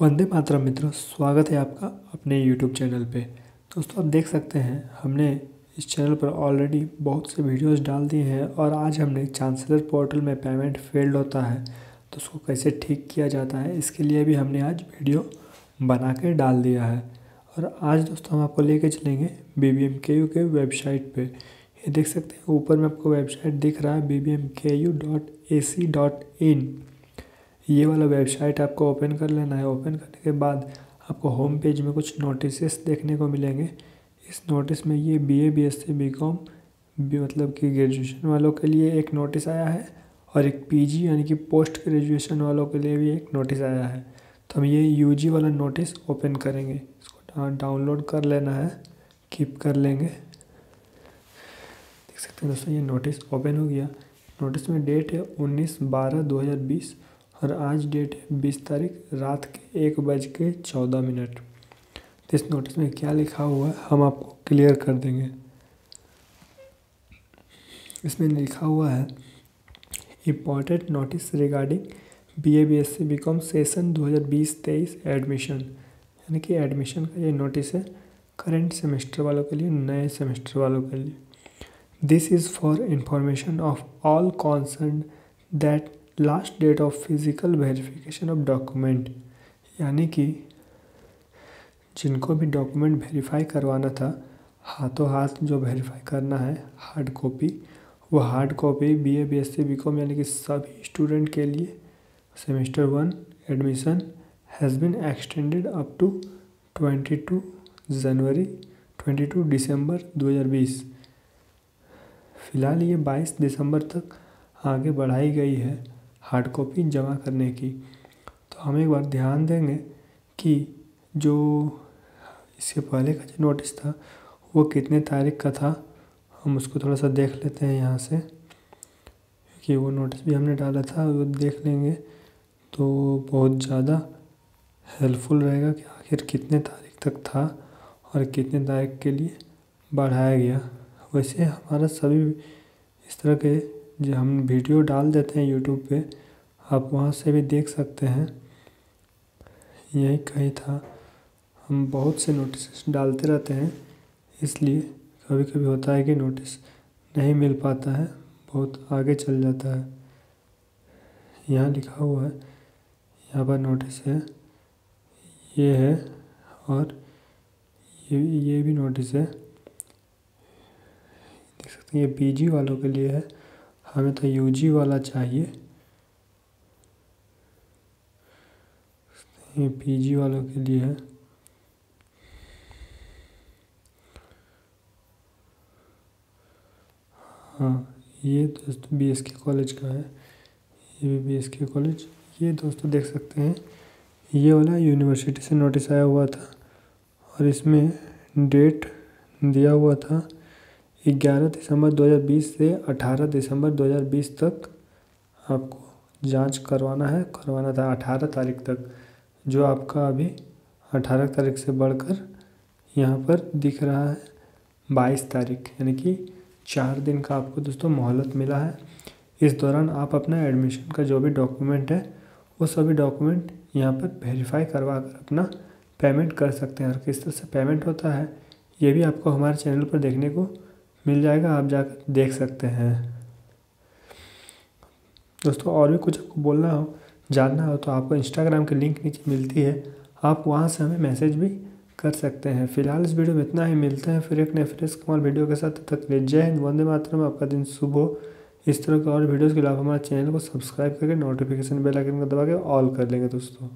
वंदे मातरम मित्रों, स्वागत है आपका अपने यूट्यूब चैनल पे। दोस्तों, आप देख सकते हैं, हमने इस चैनल पर ऑलरेडी बहुत से वीडियोस डाल दिए हैं और आज हमने चांसलर पोर्टल में पेमेंट फेल्ड होता है तो उसको कैसे ठीक किया जाता है, इसके लिए भी हमने आज वीडियो बना के डाल दिया है। और आज दोस्तों, हम आपको लेके चलेंगे B B M K U के वेबसाइट पर ये देख सकते हैं, ऊपर में आपको वेबसाइट दिख रहा है B B M K U dot A C dot in ये वाला वेबसाइट आपको ओपन कर लेना है। ओपन करने के बाद आपको होम पेज में कुछ नोटिस देखने को मिलेंगे। इस नोटिस में ये B A B S C B com मतलब कि ग्रेजुएशन वालों के लिए एक नोटिस आया है और एक पीजी यानी कि पोस्ट ग्रेजुएशन वालों के लिए भी एक नोटिस आया है। तो हम ये यूजी वाला नोटिस ओपन करेंगे। इसको डाउनलोड कर लेना है। कीप कर लेंगे। देख सकते हैं दोस्तों, ये नोटिस ओपन हो गया। नोटिस में डेट है उन्नीस बारह दो हज़ार बीस। और आज डेट है बीस तारीख, रात के एक बज के चौदह मिनट। इस नोटिस में क्या लिखा हुआ है, हम आपको क्लियर कर देंगे। इसमें लिखा हुआ है, important notice regarding B A B S C B com session दो हज़ार बीस तेईस एडमिशन। यानी कि एडमिशन का ये नोटिस है, करेंट सेमेस्टर वालों के लिए, नए सेमेस्टर वालों के लिए। This is for information of all concern that last date of physical verification of document यानी कि जिनको भी डॉक्यूमेंट वेरीफाई करवाना था, हाथों हाथ जो वेरीफाई करना है हार्ड कॉपी वो hard copy B A B S C B com यानी कि सभी स्टूडेंट के लिए semester one admission has been extended up to twenty two January twenty two दिसंबर दो हज़ार बीस। फ़िलहाल ये बाईस दिसंबर तक आगे बढ़ाई गई है। हार्ड कॉपी जमा करने की। तो हम एक बार ध्यान देंगे कि जो इससे पहले का जो नोटिस था, वो कितने तारीख का था? हम उसको थोड़ा सा देख लेते हैं यहाँ से। क्योंकि वो नोटिस भी हमने डाला था, वो देख लेंगे। तो बहुत ज़्यादा हेल्पफुल रहेगा कि आखिर कितने तारीख तक था और कितने तारीख के लिए बढ़ाया गया। वैसे हमारा सभी इस तरह के जो हम वीडियो डाल देते हैं यूट्यूब पे आप वहाँ से भी देख सकते हैं। यही कहीं था। हम बहुत से नोटिस डालते रहते हैं, इसलिए कभी कभी होता है कि नोटिस नहीं मिल पाता है, बहुत आगे चल जाता है। यहाँ लिखा हुआ है, यहाँ पर नोटिस है, ये है और ये ये भी नोटिस है। देख सकते हैं, ये पीजी वालों के लिए है। हमें तो यूजी वाला चाहिए। ये पीजी वालों के लिए है। हाँ ये दोस्तों बी एस के कॉलेज का है। ये भी बी एस के कॉलेज ये दोस्तों देख सकते हैं। ये वाला यूनिवर्सिटी से नोटिस आया हुआ था और इसमें डेट दिया हुआ था ग्यारह दिसंबर 2020 से 18 दिसंबर 2020 तक आपको जाँच करवाना है। करवाना था 18 तारीख तक। जो आपका अभी 18 तारीख से बढ़कर यहाँ पर दिख रहा है 22 तारीख, यानी कि चार दिन का आपको दोस्तों मोहलत मिला है। इस दौरान आप अपना एडमिशन का जो भी डॉक्यूमेंट है, वो सभी डॉक्यूमेंट यहाँ पर वेरीफाई करवा कर अपना पेमेंट कर सकते हैं। और किस तरह से पेमेंट होता है, ये भी आपको हमारे चैनल पर देखने को मिल जाएगा, आप जाकर देख सकते हैं। दोस्तों और भी कुछ आपको बोलना हो जानना हो तो आपको इंस्टाग्राम की लिंक नीचे मिलती है। आप वहाँ से हमें मैसेज भी कर सकते हैं। फ़िलहाल इस वीडियो में इतना ही। मिलते हैं फिर एक नए फ्रेश कमाल वीडियो के साथ। तक ले जय हिंद, वंदे मातरम। आपका दिन सुबह हो। इस तरह के और वीडियोज़ के अलावा हमारे चैनल को सब्सक्राइब करके नोटिफिकेशन बेल आइकन को दबा के ऑल कर लेंगे दोस्तों।